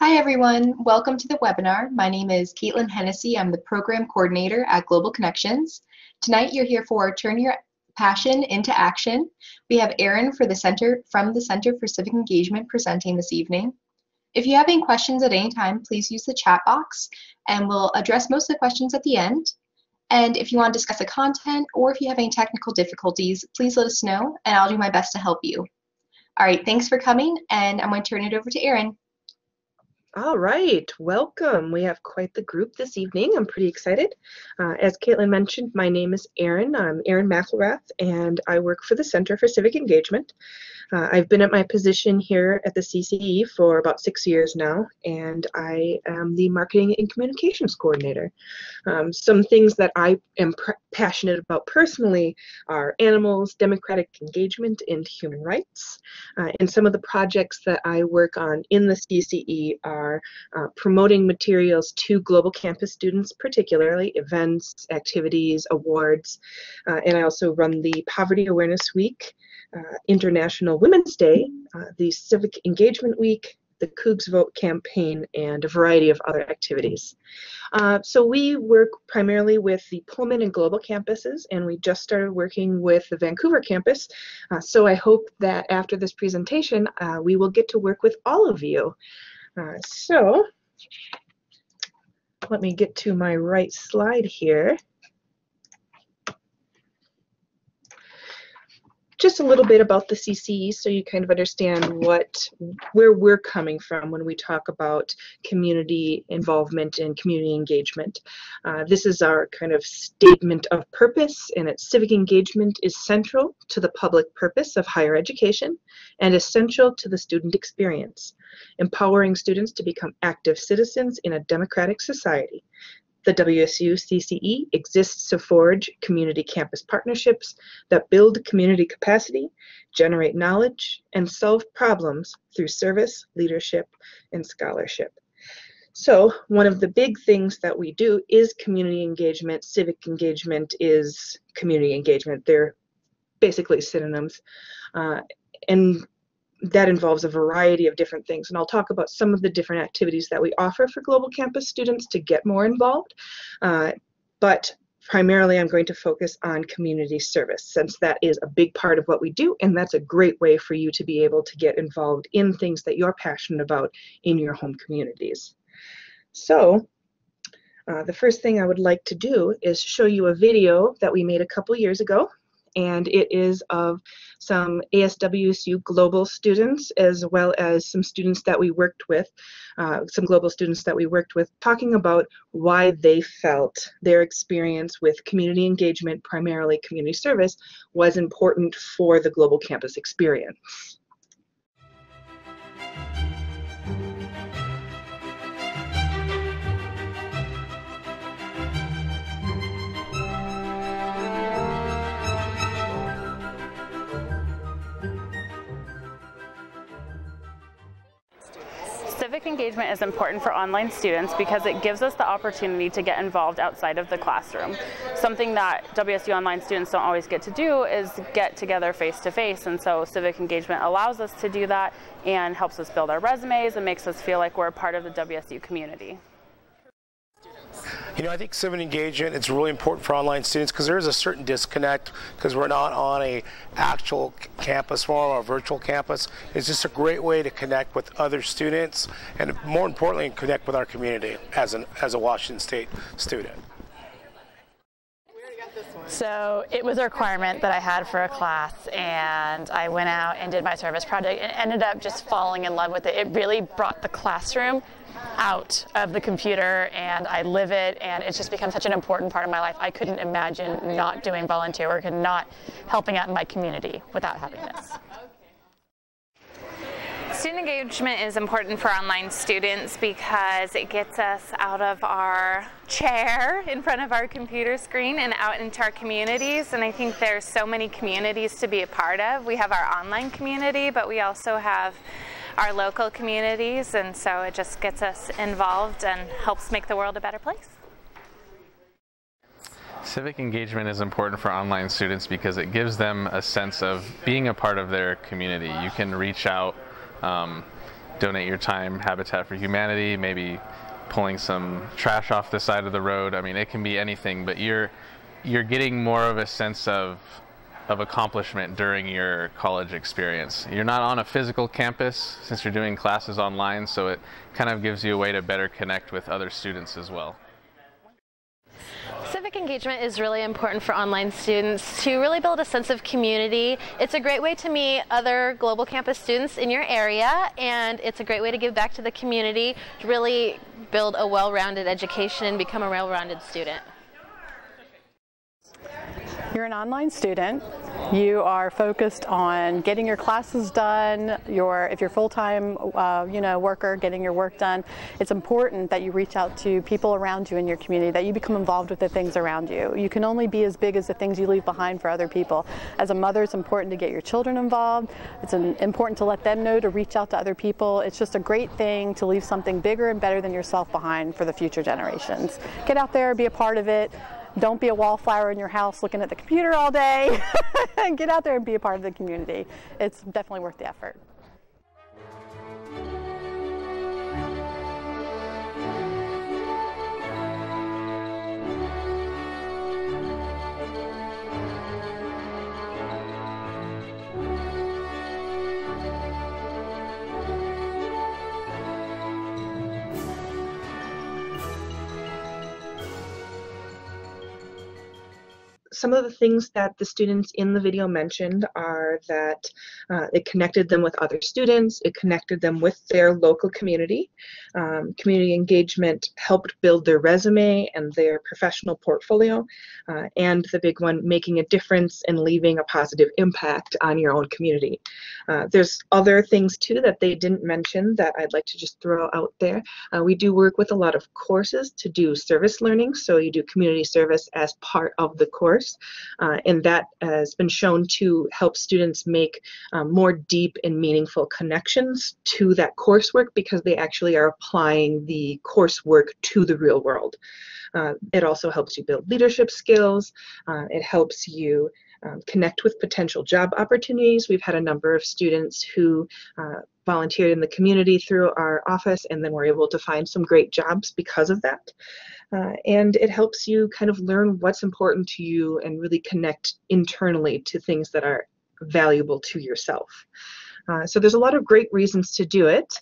Hi everyone, welcome to the webinar. My name is Caitlin Hennessy. I'm the Program Coordinator at Global Connections. Tonight you're here for Turn Your Passion into Action. We have Erin for the Center from the Center for Civic Engagement presenting this evening. If you have any questions at any time, please use the chat box and we'll address most of the questions at the end. And if you want to discuss the content or if you have any technical difficulties, please let us know and I'll do my best to help you. All right, thanks for coming and I'm going to turn it over to Erin. All right, welcome. We have quite the group this evening. I'm pretty excited. Uh, as Caitlin mentioned, my name is Erin. I'm Erin McIlraith, and I work for the Center for Civic Engagement. Uh, I've been at my position here at the CCE for about six years now, and I am the Marketing and Communications Coordinator. Um, some things that I am passionate about personally are animals, democratic engagement, and human rights. Uh, and some of the projects that I work on in the CCE are uh, promoting materials to global campus students, particularly events, activities, awards, uh, and I also run the Poverty Awareness Week uh, International Women's Day, uh, the Civic Engagement Week, the Cougs Vote campaign, and a variety of other activities. Uh, so we work primarily with the Pullman and Global campuses, and we just started working with the Vancouver campus. Uh, so I hope that after this presentation, uh, we will get to work with all of you. Uh, so let me get to my right slide here. Just a little bit about the CCE so you kind of understand what where we're coming from when we talk about community involvement and community engagement. Uh, this is our kind of statement of purpose and its civic engagement is central to the public purpose of higher education and essential to the student experience, empowering students to become active citizens in a democratic society. The WSU CCE exists to forge community campus partnerships that build community capacity, generate knowledge, and solve problems through service, leadership, and scholarship. So one of the big things that we do is community engagement. Civic engagement is community engagement. They're basically synonyms. Uh, and that involves a variety of different things. And I'll talk about some of the different activities that we offer for Global Campus students to get more involved. Uh, but primarily I'm going to focus on community service since that is a big part of what we do and that's a great way for you to be able to get involved in things that you're passionate about in your home communities. So uh, the first thing I would like to do is show you a video that we made a couple years ago and it is of some ASWSU global students as well as some students that we worked with, uh, some global students that we worked with, talking about why they felt their experience with community engagement, primarily community service, was important for the global campus experience. Civic engagement is important for online students because it gives us the opportunity to get involved outside of the classroom. Something that WSU online students don't always get to do is get together face to face and so civic engagement allows us to do that and helps us build our resumes and makes us feel like we're a part of the WSU community. You know, I think civic engagement it's really important for online students because there is a certain disconnect because we're not on a actual campus form or virtual campus. It's just a great way to connect with other students and more importantly, connect with our community as an as a Washington State student. So it was a requirement that I had for a class, and I went out and did my service project and ended up just falling in love with it. It really brought the classroom out of the computer and I live it and it's just become such an important part of my life. I couldn't imagine not doing volunteer work and not helping out in my community without having this. Student engagement is important for online students because it gets us out of our chair in front of our computer screen and out into our communities. And I think there's so many communities to be a part of. We have our online community, but we also have our local communities, and so it just gets us involved and helps make the world a better place. Civic engagement is important for online students because it gives them a sense of being a part of their community. You can reach out um, donate your time Habitat for Humanity, maybe pulling some trash off the side of the road. I mean, it can be anything, but you're you're getting more of a sense of of accomplishment during your college experience. You're not on a physical campus since you're doing classes online, so it kind of gives you a way to better connect with other students as well. Civic engagement is really important for online students to really build a sense of community. It's a great way to meet other Global Campus students in your area and it's a great way to give back to the community to really build a well-rounded education and become a well-rounded student. You're an online student. You are focused on getting your classes done. Your, if you're full-time, uh, you know, worker, getting your work done. It's important that you reach out to people around you in your community. That you become involved with the things around you. You can only be as big as the things you leave behind for other people. As a mother, it's important to get your children involved. It's an, important to let them know to reach out to other people. It's just a great thing to leave something bigger and better than yourself behind for the future generations. Get out there, be a part of it. Don't be a wallflower in your house looking at the computer all day. Get out there and be a part of the community. It's definitely worth the effort. Some of the things that the students in the video mentioned are that uh, it connected them with other students, it connected them with their local community. Um, community engagement helped build their resume and their professional portfolio, uh, and the big one, making a difference and leaving a positive impact on your own community. Uh, there's other things too that they didn't mention that I'd like to just throw out there. Uh, we do work with a lot of courses to do service learning, so you do community service as part of the course Uh, and that has been shown to help students make um, more deep and meaningful connections to that coursework because they actually are applying the coursework to the real world. Uh, it also helps you build leadership skills. Uh, it helps you um, connect with potential job opportunities. We've had a number of students who uh, volunteered in the community through our office and then were able to find some great jobs because of that. Uh, and it helps you kind of learn what's important to you and really connect internally to things that are valuable to yourself. Uh, so there's a lot of great reasons to do it.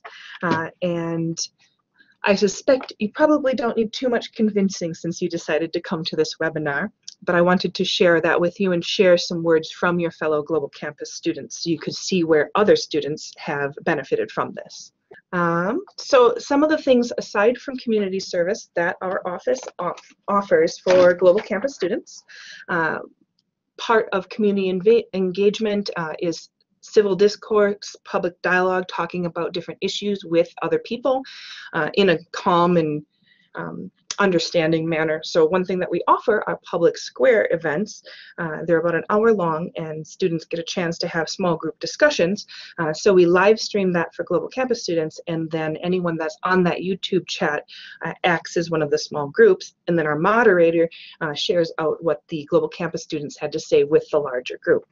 Uh, and I suspect you probably don't need too much convincing since you decided to come to this webinar, but I wanted to share that with you and share some words from your fellow Global Campus students so you could see where other students have benefited from this. Um, so some of the things aside from community service that our office off offers for Global Campus students, uh, part of community engagement uh, is civil discourse, public dialogue, talking about different issues with other people uh, in a calm and um, understanding manner. So one thing that we offer are public square events. Uh, they're about an hour long and students get a chance to have small group discussions. Uh, so we live stream that for Global Campus students and then anyone that's on that YouTube chat uh, acts as one of the small groups and then our moderator uh, shares out what the Global Campus students had to say with the larger group.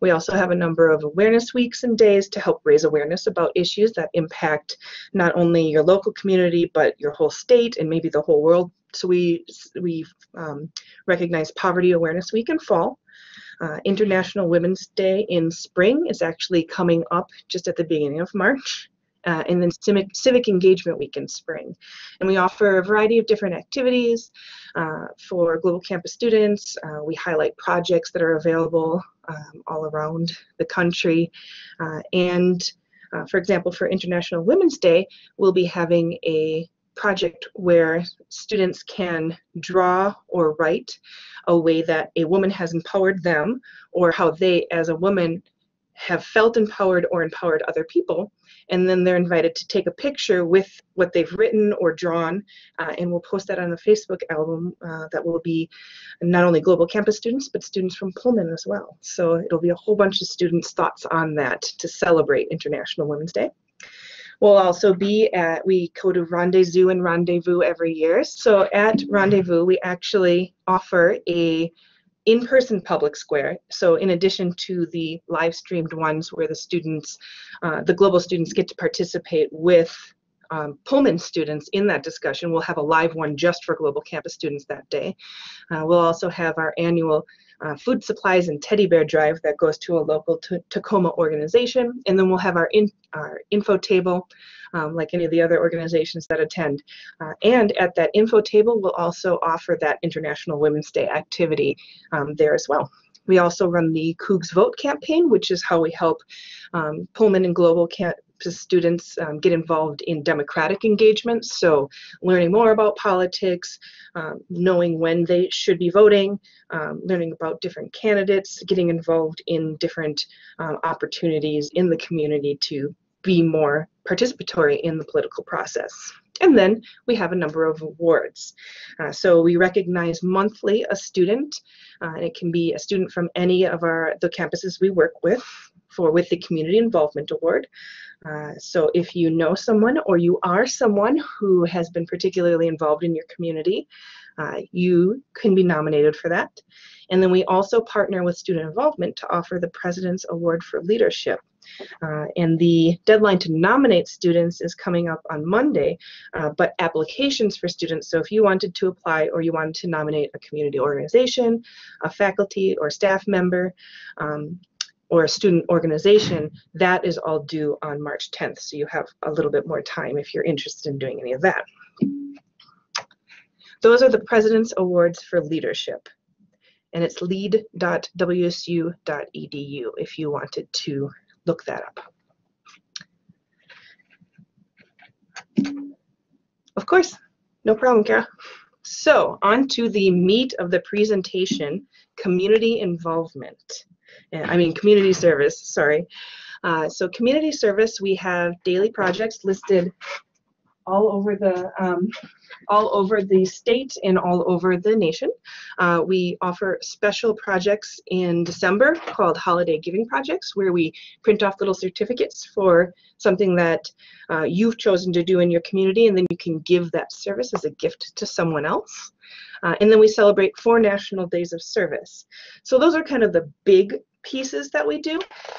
We also have a number of awareness weeks and days to help raise awareness about issues that impact not only your local community, but your whole state and maybe the whole world. So we, we um, recognize Poverty Awareness Week in fall. Uh, International Women's Day in spring is actually coming up just at the beginning of March. Uh, and then civic, civic engagement week in spring. And we offer a variety of different activities uh, for global campus students. Uh, we highlight projects that are available um, all around the country. Uh, and uh, for example, for International Women's Day, we'll be having a project where students can draw or write a way that a woman has empowered them or how they as a woman have felt empowered or empowered other people and then they're invited to take a picture with what they've written or drawn uh, and we'll post that on the facebook album uh, that will be not only global campus students but students from pullman as well so it'll be a whole bunch of students thoughts on that to celebrate international women's day We'll also be at, we go to Rendezvous and Rendezvous every year. So at Rendezvous, we actually offer a in-person public square. So in addition to the live streamed ones where the students, uh, the global students get to participate with um, Pullman students in that discussion. We'll have a live one just for Global Campus students that day. Uh, we'll also have our annual uh, food supplies and teddy bear drive that goes to a local Tacoma organization. And then we'll have our, in, our info table um, like any of the other organizations that attend. Uh, and at that info table, we'll also offer that International Women's Day activity um, there as well. We also run the Cougs Vote campaign, which is how we help um, Pullman and Global campus students um, get involved in democratic engagements. So learning more about politics, um, knowing when they should be voting, um, learning about different candidates, getting involved in different um, opportunities in the community to be more participatory in the political process. And then we have a number of awards. Uh, so we recognize monthly a student, uh, and it can be a student from any of our the campuses we work with for with the Community Involvement Award. Uh, so if you know someone or you are someone who has been particularly involved in your community, uh, you can be nominated for that. And then we also partner with student involvement to offer the President's Award for Leadership. Uh, and the deadline to nominate students is coming up on Monday, uh, but applications for students, so if you wanted to apply or you wanted to nominate a community organization, a faculty or staff member, um, or a student organization, that is all due on March 10th. So you have a little bit more time if you're interested in doing any of that. Those are the President's Awards for Leadership. And it's lead.wsu.edu if you wanted to look that up. Of course, no problem, Kara. So on to the meat of the presentation, community involvement. I mean community service, sorry. Uh, so community service, we have daily projects listed all over the um, all over the state and all over the nation. Uh, we offer special projects in December called holiday giving projects, where we print off little certificates for something that uh, you've chosen to do in your community, and then you can give that service as a gift to someone else. Uh, and then we celebrate four national days of service. So those are kind of the big pieces that we do.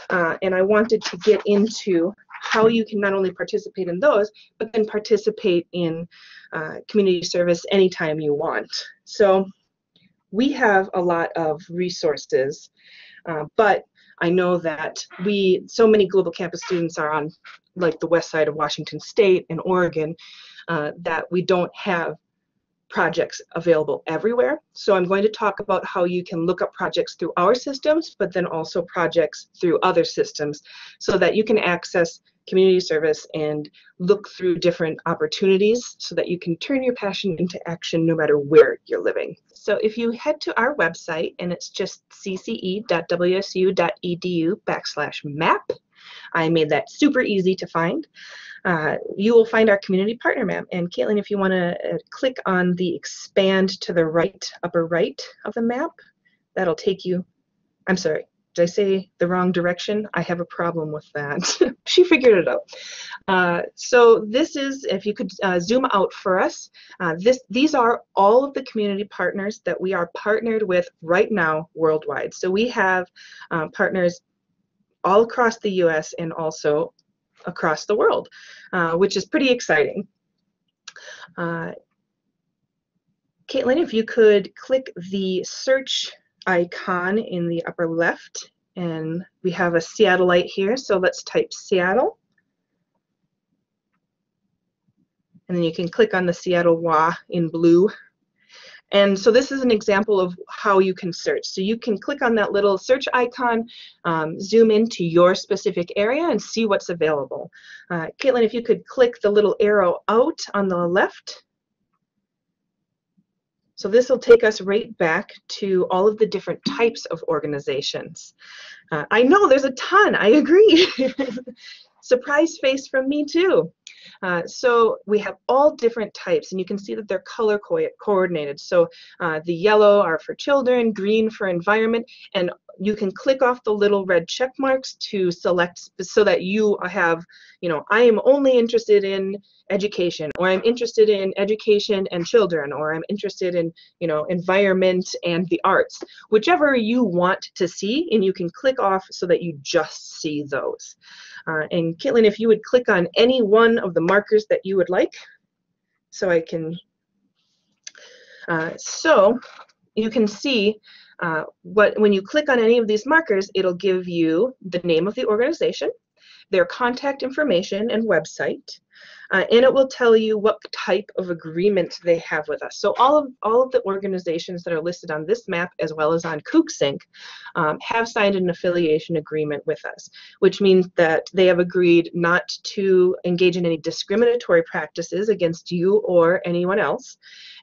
Uh, and I wanted to get into how you can not only participate in those, but then participate in uh, community service anytime you want. So we have a lot of resources, uh, but I know that we, so many global campus students are on like the west side of Washington State and Oregon, uh, that we don't have projects available everywhere. So I'm going to talk about how you can look up projects through our systems, but then also projects through other systems so that you can access community service and look through different opportunities so that you can turn your passion into action no matter where you're living. So if you head to our website and it's just cce.wsu.edu backslash map, I made that super easy to find uh, you will find our community partner map. And Caitlin, if you want to uh, click on the expand to the right, upper right of the map, that'll take you, I'm sorry, did I say the wrong direction? I have a problem with that. she figured it out. Uh, so this is, if you could uh, zoom out for us, uh, this, these are all of the community partners that we are partnered with right now worldwide. So we have uh, partners all across the US and also across the world, uh, which is pretty exciting. Uh, Caitlin, if you could click the search icon in the upper left, and we have a Seattleite here, so let's type Seattle. And then you can click on the Seattle WA in blue and so this is an example of how you can search. So you can click on that little search icon, um, zoom into your specific area and see what's available. Uh, Caitlin, if you could click the little arrow out on the left. So this will take us right back to all of the different types of organizations. Uh, I know there's a ton, I agree. Surprise face from me too. Uh, so we have all different types and you can see that they're color co coordinated. So uh, the yellow are for children, green for environment, and you can click off the little red check marks to select so that you have, you know, I am only interested in education or I'm interested in education and children or I'm interested in, you know, environment and the arts. Whichever you want to see and you can click off so that you just see those. Uh, and Caitlin, if you would click on any one of the markers that you would like, so I can, uh, so you can see uh, what when you click on any of these markers, it'll give you the name of the organization, their contact information and website, uh, and it will tell you what type of agreement they have with us. So all of all of the organizations that are listed on this map, as well as on CougSync, um, have signed an affiliation agreement with us, which means that they have agreed not to engage in any discriminatory practices against you or anyone else,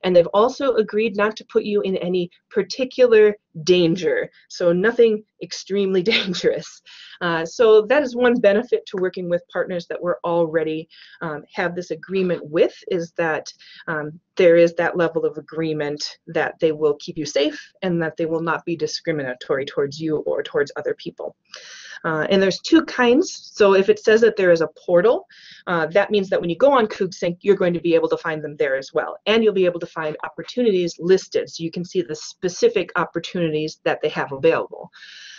and they've also agreed not to put you in any particular danger, so nothing extremely dangerous. Uh, so that is one benefit to working with partners that we're already um, have this agreement with is that um, there is that level of agreement that they will keep you safe and that they will not be discriminatory towards you or towards other people. Uh, and there's two kinds. So if it says that there is a portal, uh, that means that when you go on CougSync, you're going to be able to find them there as well. And you'll be able to find opportunities listed so you can see the specific opportunities that they have available.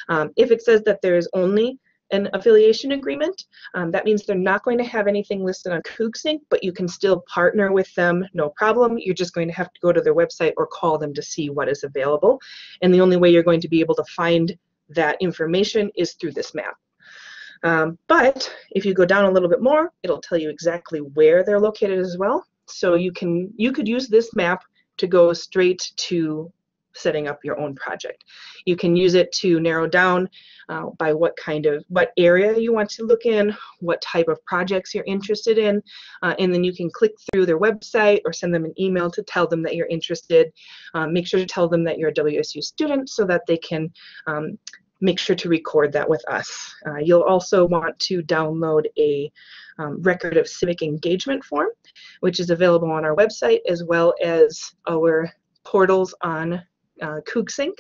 Um, if it says that there is only an affiliation agreement. Um, that means they're not going to have anything listed on CougSync, but you can still partner with them, no problem. You're just going to have to go to their website or call them to see what is available. And the only way you're going to be able to find that information is through this map. Um, but if you go down a little bit more, it'll tell you exactly where they're located as well. So you can you could use this map to go straight to setting up your own project. You can use it to narrow down uh, by what kind of, what area you want to look in, what type of projects you're interested in, uh, and then you can click through their website or send them an email to tell them that you're interested. Um, make sure to tell them that you're a WSU student so that they can um, make sure to record that with us. Uh, you'll also want to download a um, record of civic engagement form, which is available on our website as well as our portals on uh, CougSync.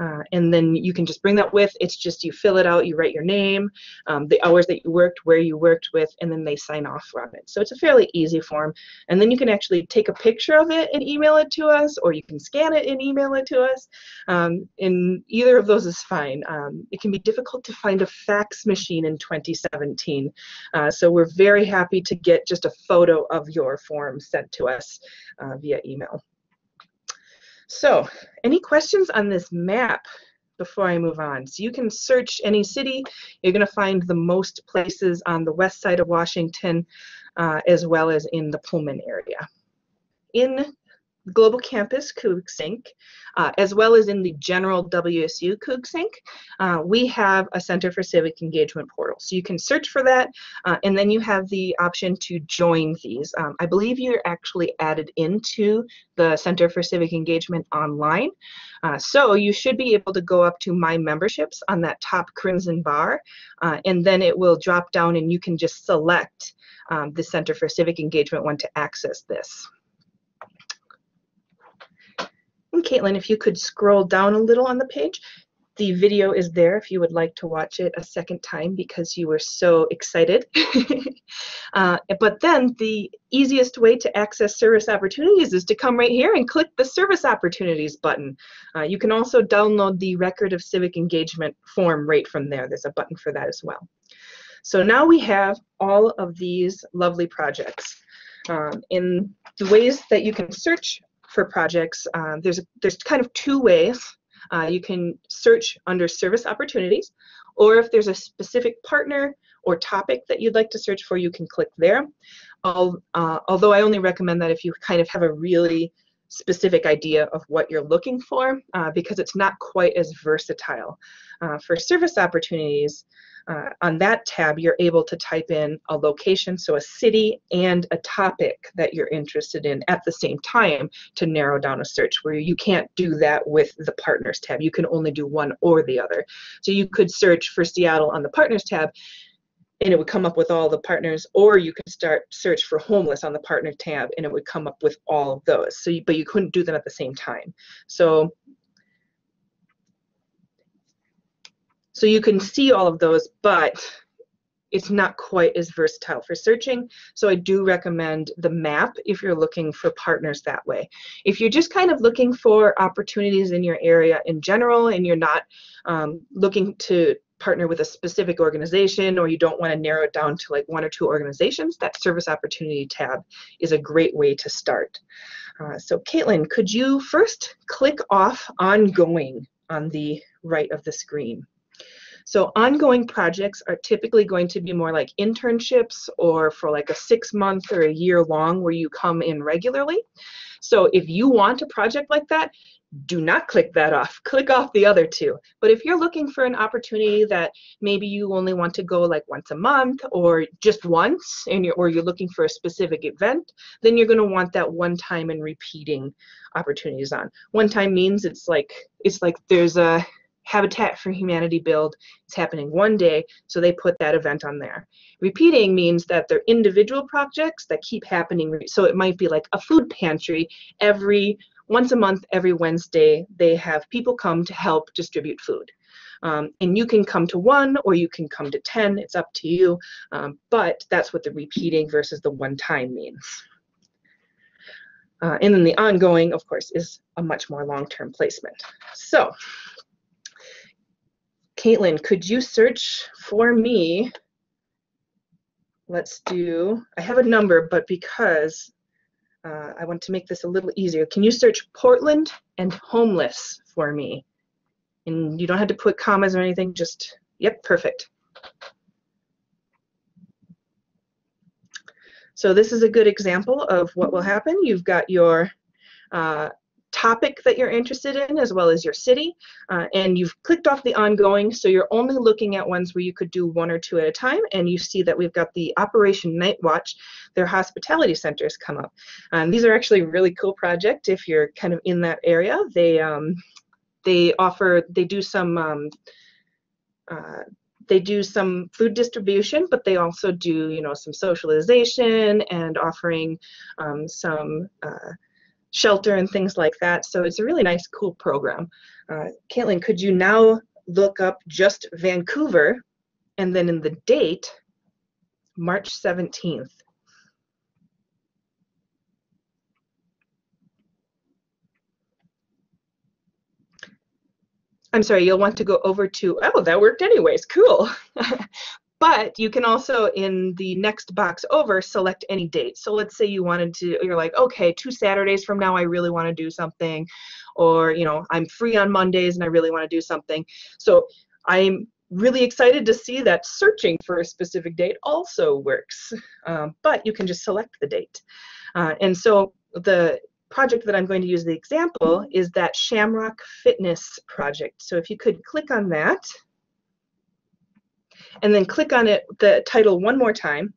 Uh, and then you can just bring that with. It's just you fill it out, you write your name, um, the hours that you worked, where you worked with, and then they sign off on it. So it's a fairly easy form. And then you can actually take a picture of it and email it to us, or you can scan it and email it to us. Um, and either of those is fine. Um, it can be difficult to find a fax machine in 2017. Uh, so we're very happy to get just a photo of your form sent to us uh, via email. So, any questions on this map before I move on? So you can search any city. You're going to find the most places on the west side of Washington uh, as well as in the Pullman area. In Global Campus CougSync, uh, as well as in the general WSU CougSync, uh, we have a Center for Civic Engagement portal. So you can search for that, uh, and then you have the option to join these. Um, I believe you're actually added into the Center for Civic Engagement online. Uh, so you should be able to go up to My Memberships on that top crimson bar, uh, and then it will drop down and you can just select um, the Center for Civic Engagement one to access this. And Caitlin, if you could scroll down a little on the page, the video is there if you would like to watch it a second time because you were so excited. uh, but then the easiest way to access service opportunities is to come right here and click the service opportunities button. Uh, you can also download the record of civic engagement form right from there. There's a button for that as well. So now we have all of these lovely projects. Um, in the ways that you can search for projects, um, there's, there's kind of two ways. Uh, you can search under service opportunities, or if there's a specific partner or topic that you'd like to search for, you can click there. Uh, although I only recommend that if you kind of have a really specific idea of what you're looking for, uh, because it's not quite as versatile. Uh, for service opportunities, uh, on that tab, you're able to type in a location, so a city and a topic that you're interested in at the same time to narrow down a search where you can't do that with the partners tab. You can only do one or the other. So you could search for Seattle on the partners tab and it would come up with all the partners or you could start search for homeless on the partner tab and it would come up with all of those so you, but you couldn't do them at the same time so so you can see all of those but it's not quite as versatile for searching so i do recommend the map if you're looking for partners that way if you're just kind of looking for opportunities in your area in general and you're not um, looking to partner with a specific organization or you don't want to narrow it down to like one or two organizations, that service opportunity tab is a great way to start. Uh, so Caitlin, could you first click off ongoing on the right of the screen? So ongoing projects are typically going to be more like internships or for like a six month or a year long where you come in regularly. So if you want a project like that, do not click that off. Click off the other two. But if you're looking for an opportunity that maybe you only want to go like once a month or just once, and you're, or you're looking for a specific event, then you're going to want that one time and repeating opportunities on. One time means it's like it's like there's a Habitat for Humanity build. It's happening one day, so they put that event on there. Repeating means that they're individual projects that keep happening. So it might be like a food pantry every once a month, every Wednesday, they have people come to help distribute food. Um, and you can come to one or you can come to 10, it's up to you. Um, but that's what the repeating versus the one time means. Uh, and then the ongoing, of course, is a much more long-term placement. So, Caitlin, could you search for me? Let's do, I have a number, but because uh, I want to make this a little easier. Can you search Portland and homeless for me? And you don't have to put commas or anything, just, yep, perfect. So this is a good example of what will happen. You've got your uh, topic that you're interested in as well as your city uh, and you've clicked off the ongoing so you're only looking at ones where you could do one or two at a time and you see that we've got the Operation Night Watch their hospitality centers come up. And these are actually really cool project if you're kind of in that area. They um, they offer they do some um, uh, they do some food distribution, but they also do, you know, some socialization and offering um, some uh, shelter and things like that. So it's a really nice, cool program. Uh, Caitlin, could you now look up just Vancouver and then in the date, March 17th? I'm sorry, you'll want to go over to, oh, that worked anyways, cool. But you can also, in the next box over, select any date. So let's say you wanted to, you're like, okay, two Saturdays from now, I really want to do something. Or, you know, I'm free on Mondays and I really want to do something. So I'm really excited to see that searching for a specific date also works. Um, but you can just select the date. Uh, and so the project that I'm going to use the example is that Shamrock Fitness project. So if you could click on that and then click on it, the title one more time.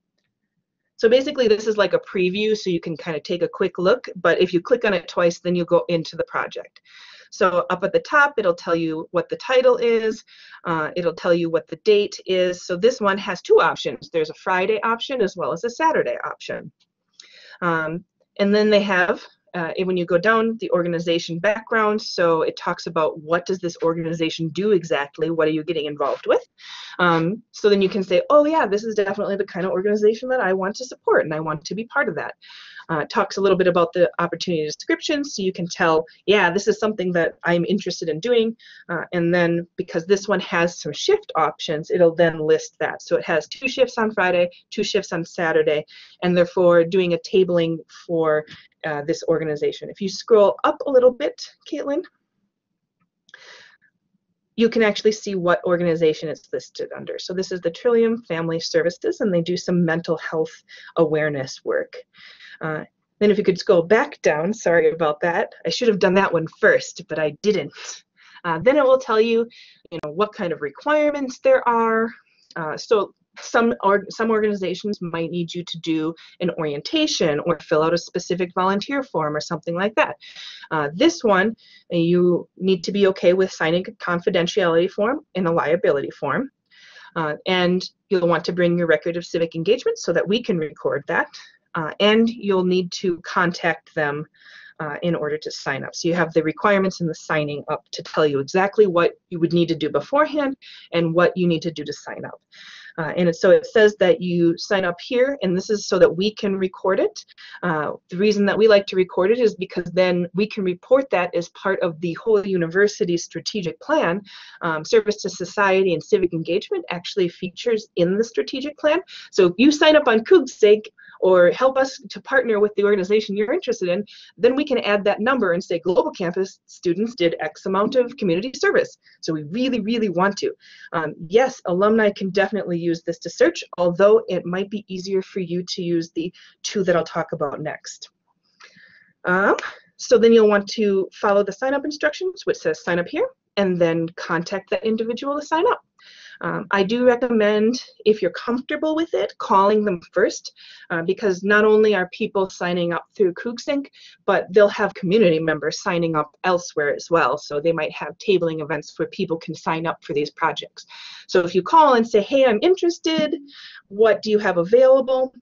So basically this is like a preview so you can kind of take a quick look, but if you click on it twice, then you'll go into the project. So up at the top, it'll tell you what the title is. Uh, it'll tell you what the date is. So this one has two options. There's a Friday option as well as a Saturday option. Um, and then they have uh, when you go down the organization background, so it talks about what does this organization do exactly, what are you getting involved with. Um, so then you can say, oh yeah, this is definitely the kind of organization that I want to support and I want to be part of that. Uh, talks a little bit about the opportunity description so you can tell, yeah, this is something that I'm interested in doing. Uh, and then because this one has some shift options, it'll then list that. So it has two shifts on Friday, two shifts on Saturday, and therefore doing a tabling for uh, this organization. If you scroll up a little bit, Caitlin, you can actually see what organization it's listed under. So this is the Trillium Family Services, and they do some mental health awareness work. Uh, then if you could scroll back down, sorry about that. I should have done that one first, but I didn't. Uh, then it will tell you, you know, what kind of requirements there are. Uh, so some or some organizations might need you to do an orientation or fill out a specific volunteer form or something like that. Uh, this one, you need to be okay with signing a confidentiality form and a liability form. Uh, and you'll want to bring your record of civic engagement so that we can record that. Uh, and you'll need to contact them uh, in order to sign up. So you have the requirements and the signing up to tell you exactly what you would need to do beforehand and what you need to do to sign up. Uh, and so it says that you sign up here, and this is so that we can record it. Uh, the reason that we like to record it is because then we can report that as part of the whole university strategic plan. Um, service to society and civic engagement actually features in the strategic plan. So if you sign up on CougSync, or help us to partner with the organization you're interested in, then we can add that number and say Global Campus students did X amount of community service. So we really, really want to. Um, yes, alumni can definitely use this to search, although it might be easier for you to use the two that I'll talk about next. Um, so then you'll want to follow the sign up instructions, which says sign up here, and then contact that individual to sign up. Um, I do recommend, if you're comfortable with it, calling them first uh, because not only are people signing up through CougSync, but they'll have community members signing up elsewhere as well. So they might have tabling events where people can sign up for these projects. So if you call and say, hey, I'm interested, what do you have available?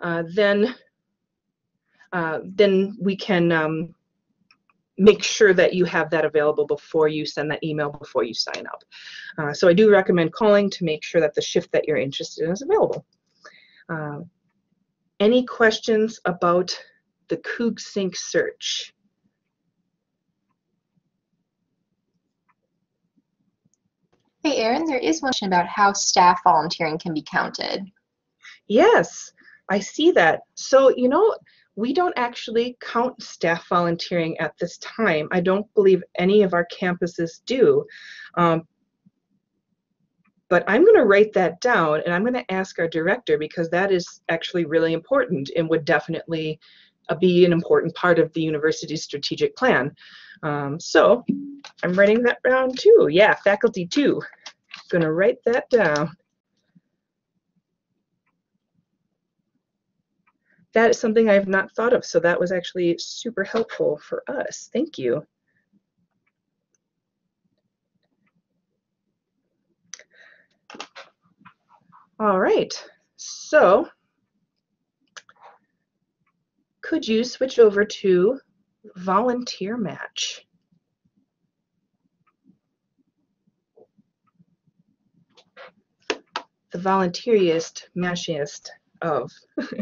Uh, then, uh, then we can um, make sure that you have that available before you send that email before you sign up. Uh, so I do recommend calling to make sure that the shift that you're interested in is available. Uh, any questions about the CougSync search? Hey, Erin, there is one question about how staff volunteering can be counted. Yes, I see that. So, you know, we don't actually count staff volunteering at this time. I don't believe any of our campuses do. Um, but I'm going to write that down and I'm going to ask our director because that is actually really important and would definitely uh, be an important part of the university's strategic plan. Um, so I'm writing that down too. Yeah, faculty too. Going to write that down. That is something I have not thought of. So that was actually super helpful for us. Thank you. All right, so could you switch over to volunteer match? The volunteeriest, matchiest of.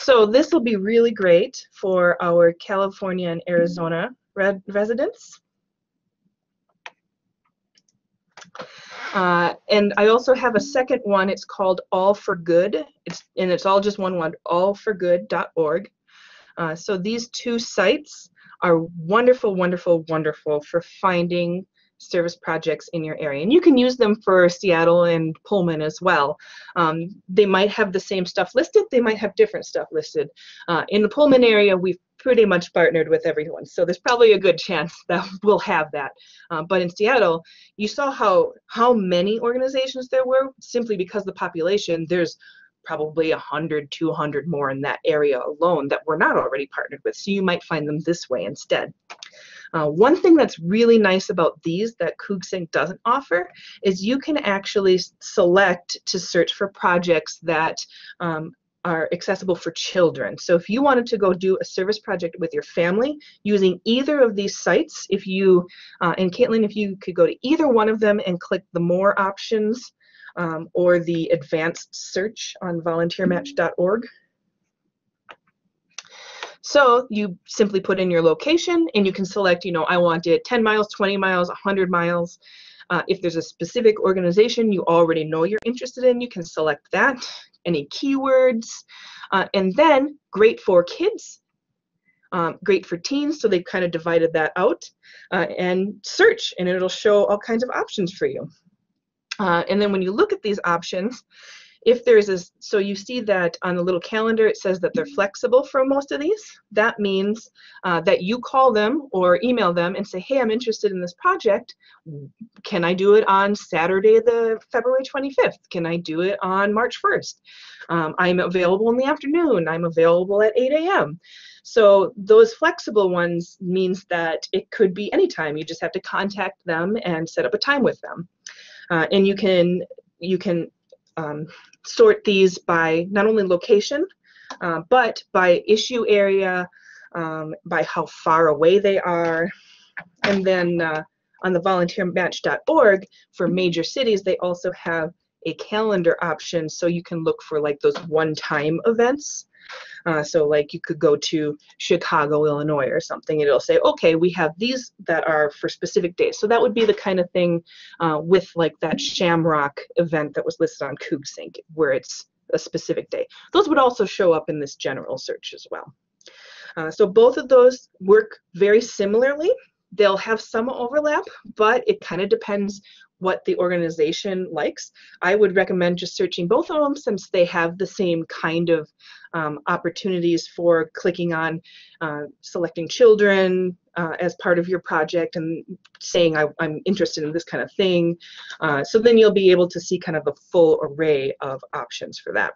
so this will be really great for our California and Arizona re residents. Uh, and I also have a second one. It's called All for Good. It's and it's all just one word. Allforgood.org. Uh, so these two sites are wonderful, wonderful, wonderful for finding service projects in your area. And you can use them for Seattle and Pullman as well. Um, they might have the same stuff listed, they might have different stuff listed. Uh, in the Pullman area, we've pretty much partnered with everyone, so there's probably a good chance that we'll have that. Um, but in Seattle, you saw how, how many organizations there were simply because the population, there's probably 100, 200 more in that area alone that we're not already partnered with. So you might find them this way instead. Uh, one thing that's really nice about these that CougSync doesn't offer is you can actually select to search for projects that um, are accessible for children. So if you wanted to go do a service project with your family using either of these sites, if you, uh, and Caitlin, if you could go to either one of them and click the more options um, or the advanced search on volunteermatch.org, so you simply put in your location and you can select, you know, I want it 10 miles, 20 miles, 100 miles. Uh, if there's a specific organization you already know you're interested in, you can select that, any keywords, uh, and then great for kids, um, great for teens, so they've kind of divided that out, uh, and search, and it'll show all kinds of options for you. Uh, and then when you look at these options, if there's a, so you see that on the little calendar, it says that they're flexible for most of these. That means uh, that you call them or email them and say, hey, I'm interested in this project. Can I do it on Saturday, the February 25th? Can I do it on March 1st? Um, I'm available in the afternoon. I'm available at 8 a.m. So those flexible ones means that it could be anytime. You just have to contact them and set up a time with them. Uh, and you can, you can um, sort these by not only location, uh, but by issue area, um, by how far away they are. And then uh, on the volunteermatch.org for major cities, they also have a calendar option so you can look for like those one-time events. Uh, so like you could go to Chicago, Illinois or something, it'll say, okay, we have these that are for specific days. So that would be the kind of thing uh, with like that Shamrock event that was listed on CougSync, where it's a specific day. Those would also show up in this general search as well. Uh, so both of those work very similarly. They'll have some overlap, but it kind of depends what the organization likes. I would recommend just searching both of them since they have the same kind of um, opportunities for clicking on uh, selecting children uh, as part of your project and saying I, am interested in this kind of thing. Uh, so then you'll be able to see kind of a full array of options for that.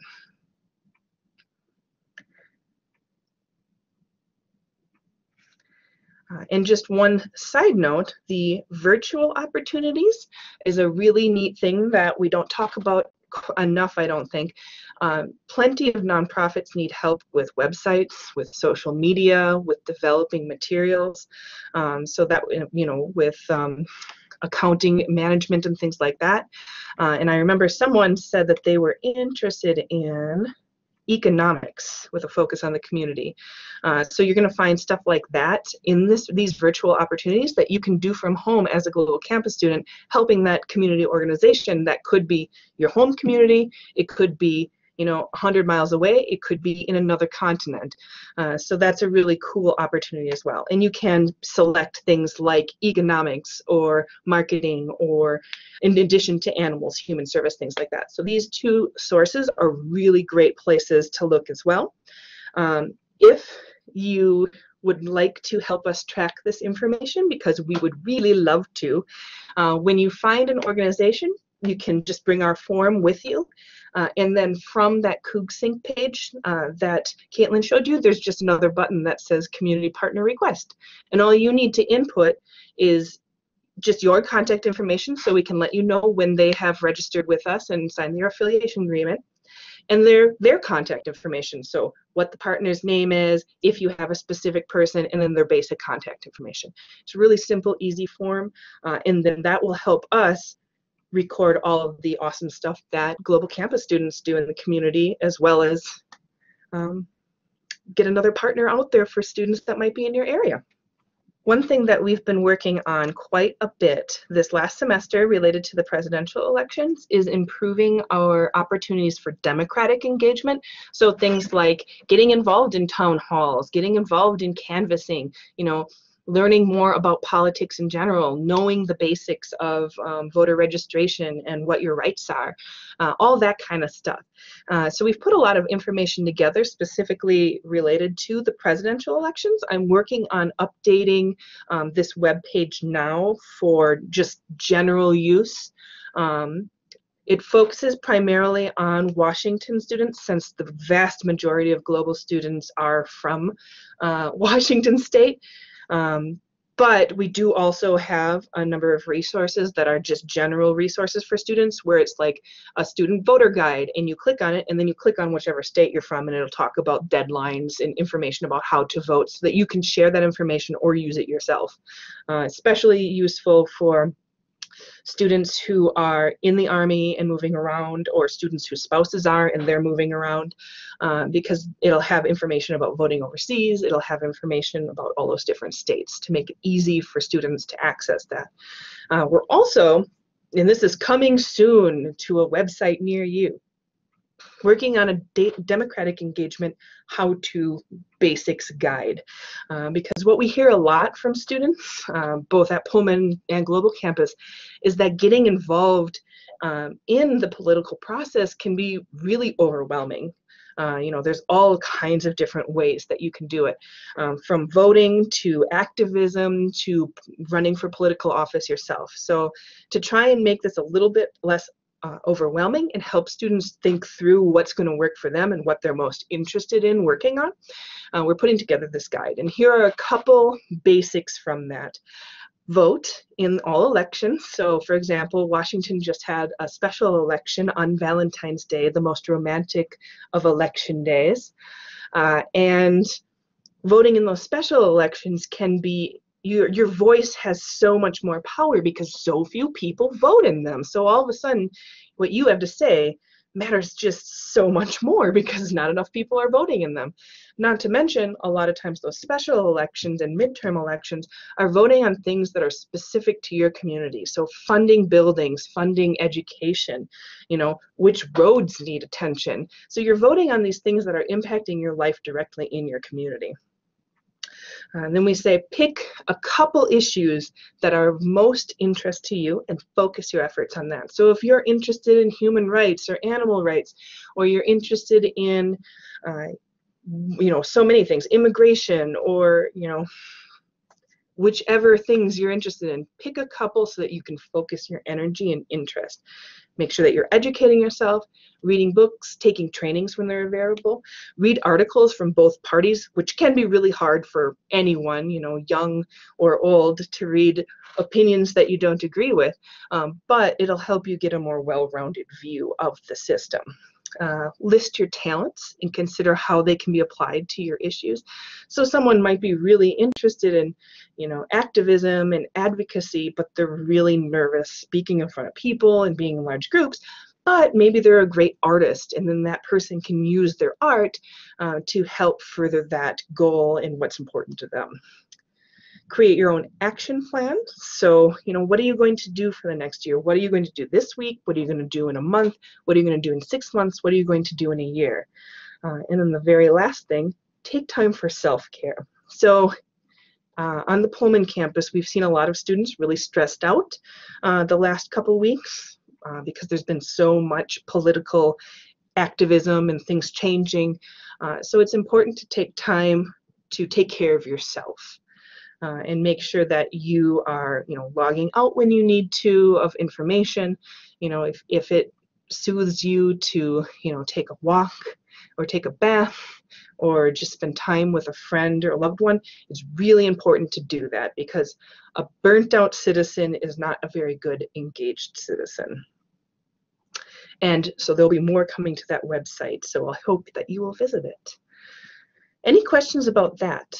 Uh, and just one side note, the virtual opportunities is a really neat thing that we don't talk about enough, I don't think. Um, plenty of nonprofits need help with websites, with social media, with developing materials. Um, so that, you know, with um, accounting management and things like that. Uh, and I remember someone said that they were interested in economics with a focus on the community. Uh, so you're going to find stuff like that in this these virtual opportunities that you can do from home as a global campus student, helping that community organization that could be your home community, it could be you know 100 miles away it could be in another continent uh, so that's a really cool opportunity as well and you can select things like economics or marketing or in addition to animals human service things like that so these two sources are really great places to look as well um, if you would like to help us track this information because we would really love to. Uh, when you find an organization, you can just bring our form with you. Uh, and then from that CougSync page uh, that Caitlin showed you, there's just another button that says Community Partner Request. And all you need to input is just your contact information so we can let you know when they have registered with us and signed their affiliation agreement and their their contact information so what the partner's name is if you have a specific person and then their basic contact information it's a really simple easy form uh, and then that will help us record all of the awesome stuff that Global Campus students do in the community, as well as um, get another partner out there for students that might be in your area. One thing that we've been working on quite a bit this last semester related to the presidential elections is improving our opportunities for democratic engagement. So things like getting involved in town halls, getting involved in canvassing, you know, learning more about politics in general, knowing the basics of um, voter registration and what your rights are, uh, all that kind of stuff. Uh, so we've put a lot of information together specifically related to the presidential elections. I'm working on updating um, this web page now for just general use. Um, it focuses primarily on Washington students since the vast majority of global students are from uh, Washington state. Um, but we do also have a number of resources that are just general resources for students where it's like a student voter guide and you click on it and then you click on whichever state you're from and it'll talk about deadlines and information about how to vote so that you can share that information or use it yourself. Uh, especially useful for students who are in the Army and moving around, or students whose spouses are and they're moving around, uh, because it'll have information about voting overseas, it'll have information about all those different states to make it easy for students to access that. Uh, we're also, and this is coming soon to a website near you, working on a de democratic engagement how to basics guide. Uh, because what we hear a lot from students, uh, both at Pullman and Global Campus, is that getting involved um, in the political process can be really overwhelming. Uh, you know, there's all kinds of different ways that you can do it, um, from voting to activism to running for political office yourself. So to try and make this a little bit less uh, overwhelming and help students think through what's going to work for them and what they're most interested in working on. Uh, we're putting together this guide, and here are a couple basics from that. vote in all elections. So, for example, Washington just had a special election on Valentine's Day, the most romantic of election days. Uh, and voting in those special elections can be your your voice has so much more power because so few people vote in them. So all of a sudden, what you have to say matters just so much more because not enough people are voting in them. Not to mention, a lot of times those special elections and midterm elections are voting on things that are specific to your community. So funding buildings, funding education, you know, which roads need attention. So you're voting on these things that are impacting your life directly in your community. And uh, then we say pick a couple issues that are of most interest to you and focus your efforts on that. So if you're interested in human rights or animal rights, or you're interested in, uh, you know, so many things, immigration, or you know, whichever things you're interested in, pick a couple so that you can focus your energy and interest. Make sure that you're educating yourself, reading books, taking trainings when they're available. Read articles from both parties, which can be really hard for anyone, you know, young or old, to read opinions that you don't agree with. Um, but it'll help you get a more well-rounded view of the system. Uh, list your talents and consider how they can be applied to your issues. So someone might be really interested in, you know, activism and advocacy, but they're really nervous speaking in front of people and being in large groups. But maybe they're a great artist, and then that person can use their art uh, to help further that goal and what's important to them create your own action plan. So, you know, what are you going to do for the next year? What are you going to do this week? What are you going to do in a month? What are you going to do in six months? What are you going to do in a year? Uh, and then the very last thing, take time for self-care. So uh, on the Pullman campus, we've seen a lot of students really stressed out uh, the last couple weeks uh, because there's been so much political activism and things changing. Uh, so it's important to take time to take care of yourself uh, and make sure that you are, you know, logging out when you need to of information. You know, if, if it soothes you to, you know, take a walk or take a bath or just spend time with a friend or a loved one, it's really important to do that because a burnt out citizen is not a very good engaged citizen. And so there'll be more coming to that website, so I hope that you will visit it. Any questions about that?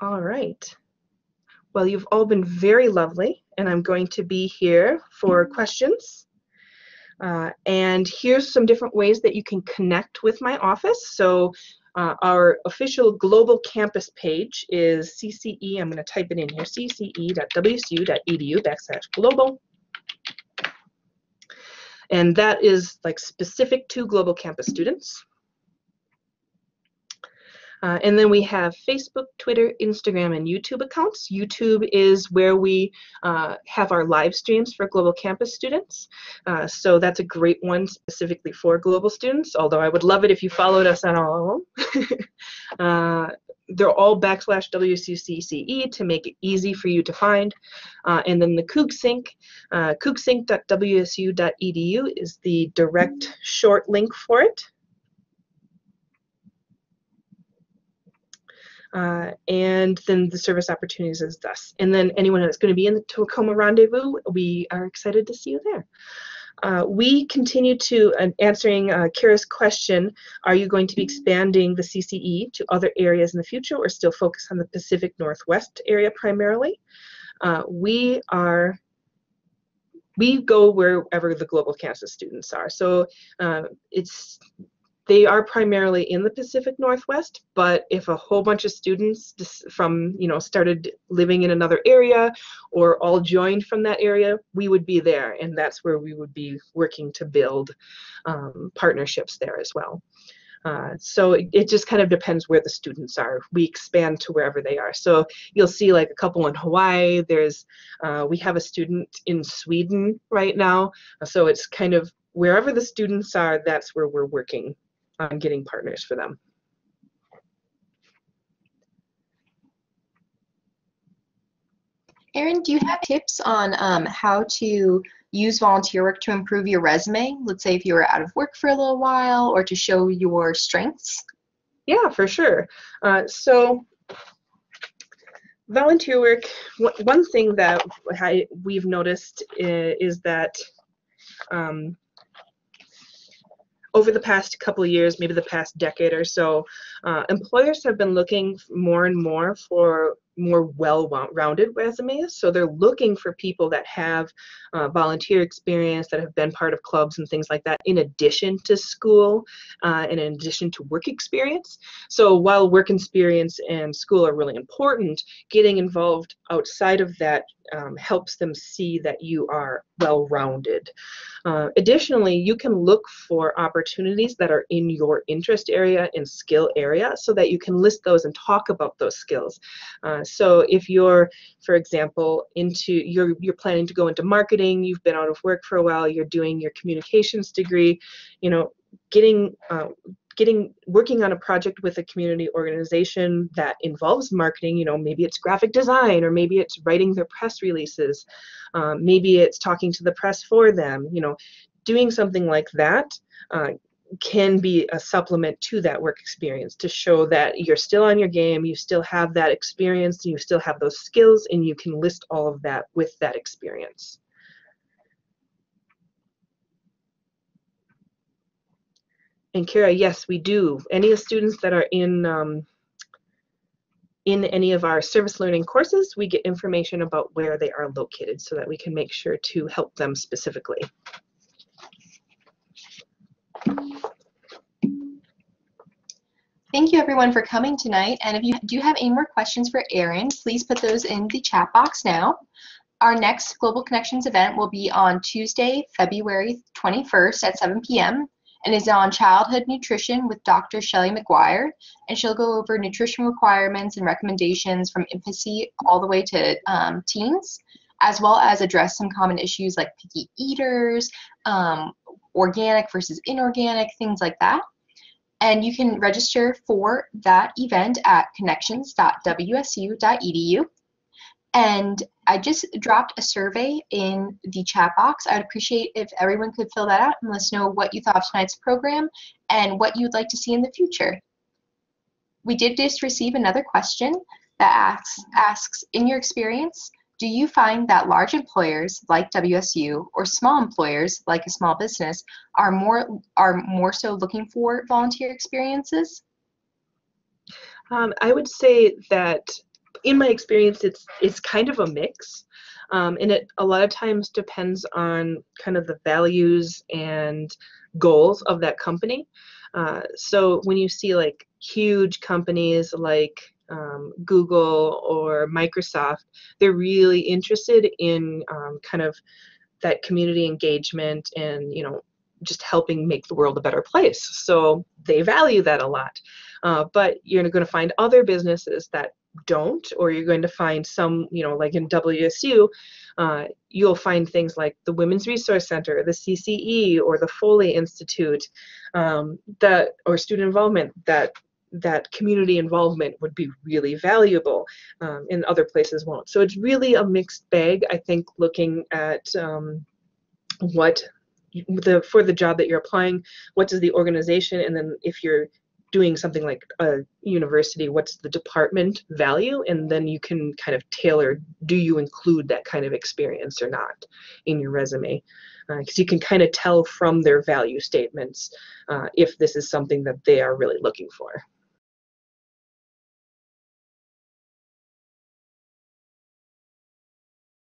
All right. Well, you've all been very lovely, and I'm going to be here for questions. Uh, and here's some different ways that you can connect with my office. So uh, our official global campus page is CCE, I'm going to type it in here, cce.wsu.edu backslash global. And that is like specific to global campus students. Uh, and then we have Facebook, Twitter, Instagram, and YouTube accounts. YouTube is where we uh, have our live streams for Global Campus students. Uh, so that's a great one specifically for global students, although I would love it if you followed us on all of them. Uh, they're all backslash WCCCE to make it easy for you to find. Uh, and then the CougSync, uh, cougsync.wsu.edu is the direct short link for it. Uh, and then the service opportunities is thus. And then anyone that's going to be in the Tacoma Rendezvous, we are excited to see you there. Uh, we continue to uh, answering uh, Kara's question, are you going to be expanding the CCE to other areas in the future or still focus on the Pacific Northwest area primarily? Uh, we are we go wherever the global campus students are. So uh, it's they are primarily in the Pacific Northwest, but if a whole bunch of students from, you know, started living in another area or all joined from that area, we would be there, and that's where we would be working to build um, partnerships there as well. Uh, so it, it, just kind of depends where the students are. We expand to wherever they are. So you'll see like a couple in Hawaii. There's uh, we have a student in Sweden right now. So it's kind of wherever the students are, that's where we're working on getting partners for them. Erin, do you have tips on um, how to use volunteer work to improve your resume? Let's say if you were out of work for a little while or to show your strengths? Yeah, for sure. Uh, so volunteer work, one thing that I, we've noticed is, that um, over the past couple of years, maybe the past decade or so, uh, employers have been looking more and more for more well-rounded resumes. So they're looking for people that have uh, volunteer experience, that have been part of clubs and things like that, in addition to school uh, and in addition to work experience. So while work experience and school are really important, getting involved outside of that um, helps them see that you are well-rounded. Uh, additionally, you can look for opportunities that are in your interest area and skill area so that you can list those and talk about those skills. Uh, so if you're, for example, into you're you're planning to go into marketing, you've been out of work for a while, you're doing your communications degree, you know, getting uh, getting working on a project with a community organization that involves marketing you know maybe it's graphic design or maybe it's writing their press releases um, maybe it's talking to the press for them you know doing something like that uh, can be a supplement to that work experience to show that you're still on your game, you still have that experience, you still have those skills, and you can list all of that with that experience. And Kara, yes, we do. Any of students that are in um, in any of our service learning courses, we get information about where they are located so that we can make sure to help them specifically. Thank you everyone for coming tonight. And if you do have any more questions for Erin, please put those in the chat box now. Our next Global Connections event will be on Tuesday, February 21st at 7 p.m and is on childhood nutrition with Dr. Shelley McGuire. And she'll go over nutrition requirements and recommendations from infancy all the way to um, teens, as well as address some common issues like picky eaters, um, organic versus inorganic, things like that. And you can register for that event at connections.wsu.edu. And I just dropped a survey in the chat box. I'd appreciate if everyone could fill that out and let us know what you thought of tonight's program and what you'd like to see in the future. We did just receive another question that asks, asks in your experience, do you find that large employers like WSU or small employers like a small business are more are more so looking for volunteer experiences? Um, I would say that in my experience, it's it's kind of a mix, um, and it a lot of times depends on kind of the values and goals of that company. Uh, so when you see like huge companies like um, Google or Microsoft, they're really interested in um, kind of that community engagement and you know just helping make the world a better place. So they value that a lot. Uh, but you're going to find other businesses that don't, or you're going to find some, you know, like in WSU, uh, you'll find things like the Women's Resource Center, the CCE, or the Foley Institute, um, that or student involvement that that community involvement would be really valuable um, and other places won't. So it's really a mixed bag, I think, looking at um, what the for the job that you're applying, what does the organization, and then if you're doing something like a university, what's the department value? And then you can kind of tailor, do you include that kind of experience or not in your resume? Because uh, you can kind of tell from their value statements uh, if this is something that they are really looking for.